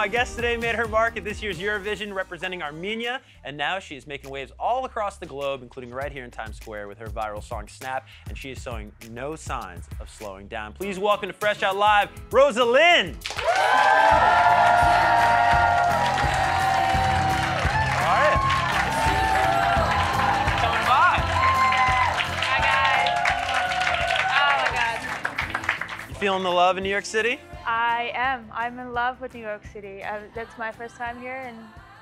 My guest today made her mark at this year's Eurovision representing Armenia, and now she is making waves all across the globe, including right here in Times Square with her viral song Snap, and she is showing no signs of slowing down. Please welcome to Fresh Out Live, Rosa Linn! How are you? Coming by. Hi guys. Oh my god. You feeling the love in New York City? I am. I'm in love with New York City. Uh, that's my first time here and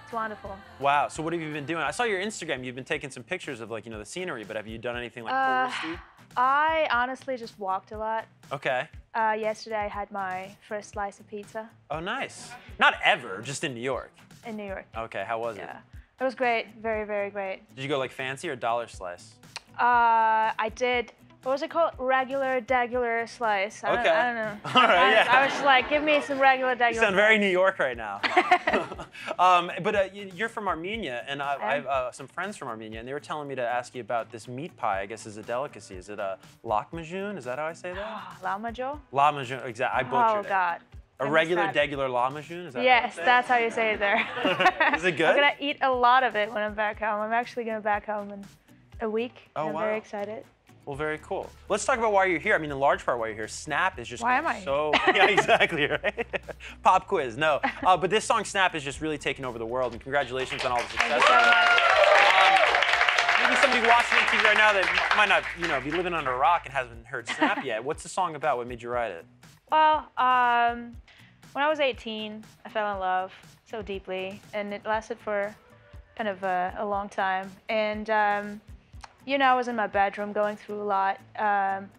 it's wonderful. Wow. So what have you been doing? I saw your Instagram. You've been taking some pictures of like you know the scenery, but have you done anything like Uh, touristy? I honestly just walked a lot. Okay. Uh, yesterday I had my first slice of pizza Oh, nice. Not ever, just in New York. in New York. Okay. How was it? Yeah. It was great. Very, very great. Did you go like fancy or dollar slice? Uh, I did. What was it called? Regular, degular slice. I don't, Okay. I don't know. All right, I, yeah. I was just like, give me some regular, degular. You sound very New York right now. um, but uh, you- you're from Armenia, and I, I have uh, some friends from Armenia, and they were telling me to ask you about this meat pie. I guess is a delicacy. Is it a lahmacun? Is that how I say that? Lamajo? lahmacun. Exactly. I butchered Oh God. it. A regular, degular lahmacun. Is that? Yes, how I say it? that's how you say it there. Is it good? I'm gonna eat a lot of it when I'm back home. I'm actually gonna back home in a week. Oh, I'm wow. very excited. Well, very cool. Let's talk about why you're here. I mean, in large part, why you're here. Snap is just Why am I so yeah, exactly right. Pop quiz, no. Uh, but this song Snap is just really taking over the world, and congratulations on all the Thank success. you so much. Maybe somebody watching TV right now that might not, you know, be living under a rock and hasn't heard Snap yet. What's the song about? What made you write it? Well, um, when I was 18, I fell in love so deeply, and it lasted for kind of a, a long time. And um, you know, I was in my bedroom going through a lot. Um,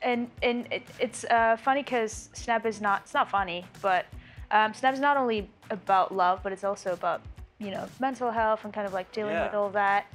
and and it, it's uh, funny because Snap is not it's not funny, but um, Snap is not only about love, but it's also about you know mental health and kind of like dealing Yeah. with all that.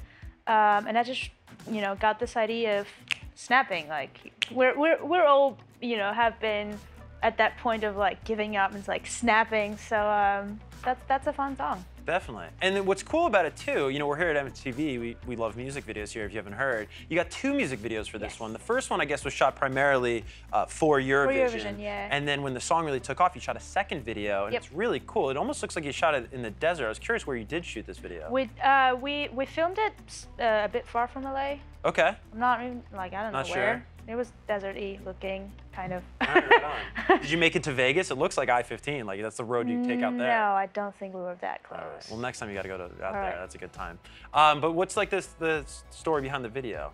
Um, and I just you know got this idea of snapping. Like we're we're we're all you know have been at that point of like giving up and like snapping. So um, that's that's a fun song. Definitely. And what's cool about it too, you know, we're here at MTV. We, we love music videos here. If you haven't heard, you got two music videos for this Yes. one. The first one, I guess, was shot primarily uh, for Eurovision. Eurovision, yeah. And then when the song really took off, you shot a second video, and Yep. it's really cool. It almost looks like you shot it in the desert. I was curious where you did shoot this video. We uh, we we filmed it uh, a bit far from LA. okay. I'm not even like I don't Not know sure. where. It was desert-y looking, kind of. All right, right. Did you make it to Vegas? It looks like I-15. Like that's the road you take out there. No, I don't think we were that close. All right. Well, next time you got to go to out there. right. That's a good time. Um, but what's like this the story behind the video?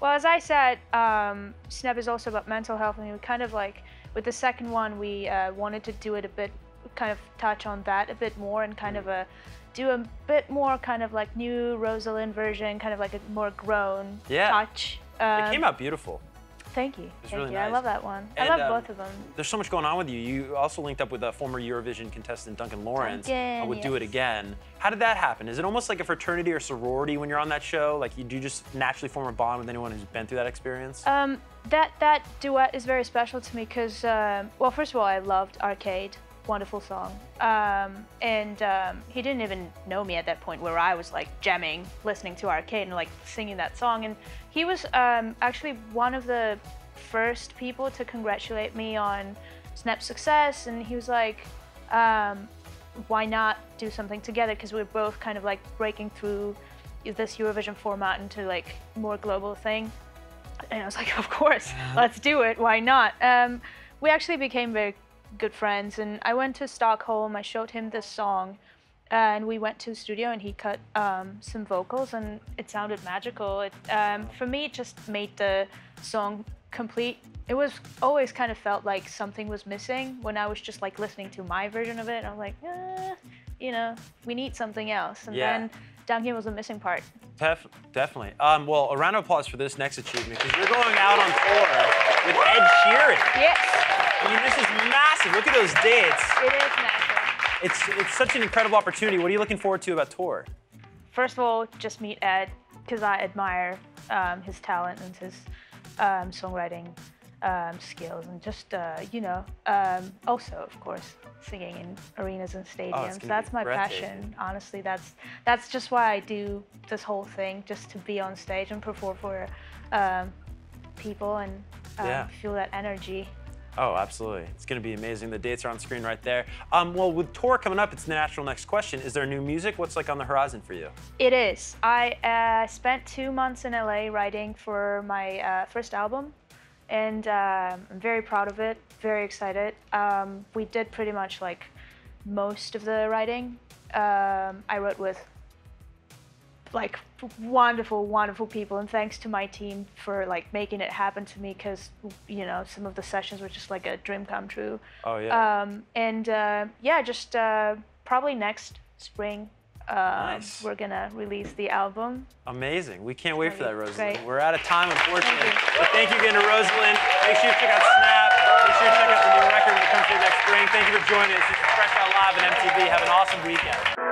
Well, as I said, um, Snap is also about mental health, and we kind of like with the second one, we uh, wanted to do it a bit, kind of touch on that a bit more, and kind of a do a bit more kind of like new Rosa Linn version, kind of like a more grown Yeah. touch. It Um, came out beautiful. Thank you. It's Thank really you. I love that one. And, I love um, both of them. There's so much going on with you. You also linked up with a former Eurovision contestant, Duncan Laurence, Duncan, uh, with Do It. Again. How did that happen? Is it almost like a fraternity or sorority when you're on that show? Like, you do you just naturally form a bond with anyone who's been through that experience? Um, that that duet is very special to me because, um, well, first of all, I loved Arcade, wonderful song, um, and um, he didn't even know me at that point where I was like jamming, listening to Arcade and like singing that song, and he was um, actually one of the first people to congratulate me on Snap's success, and he was like. Um, why not do something together? Because we're both kind of like breaking through this Eurovision format into like more global thing. And I was like, of course, let's do it. Why not? Um, we actually became very good friends, and I went to Stockholm. I showed him this song, and we went to the studio, and he cut um, some vocals, and it sounded magical. It, um, for me, it just made the song complete. It was always kind of felt like something was missing when I was just like listening to my version of it. And I was like, eh, you know, we need something else. And Yeah. then Downhill was the missing part. Def- definitely. Um, well, a round of applause for this next achievement because you're going out on tour with Ed Sheeran. Yes, I mean, this is massive. Look at those dates. it is massive. It's it's such an incredible opportunity. What are you looking forward to about tour? first of all, just meet Ed because I admire um, his talent and his um, songwriting um, skills, and just uh, you know, um, also of course singing in arenas and stadiums. Oh, that's my passion. Honestly, that's that's just why I do this whole thing, just to be on stage and perform for um, people and um, Yeah. feel that energy. Oh, absolutely. It's going to be amazing. The dates are on screen right there. Um, well, with tour coming up, it's the natural next question. Is there new music? What's like on the horizon for you? It is. I uh, spent two months in LA writing for my uh, first album, and um I'm very proud of it. Very excited. Um, we did pretty much like most of the writing. Um, I wrote with like wonderful, wonderful people, and thanks to my team for like making it happen to me because you know some of the sessions were just like a dream come true. Oh, yeah. Um, and uh, yeah, just uh, probably next spring. Um, Nice. We're gonna release the album. Amazing. We can't wait for that. Rosa Linn. Great. We're out of time, unfortunately. Thank you. But thank you again to Rosa Linn. Make sure you check out Snap. Make sure you check out the new record that comes through next spring. Thank you for joining us. This is Fresh Out Live on MTV. Have an awesome weekend.